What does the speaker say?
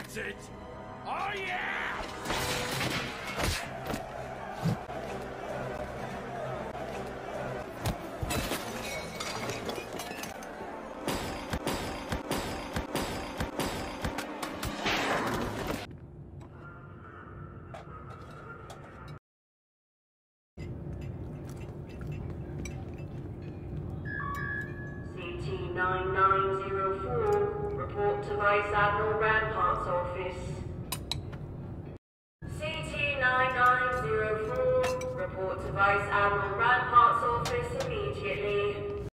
That's it! Oh yeah! CT-9904, report to Vice Admiral Rampart's office. CT-9904, report to Vice Admiral immediately.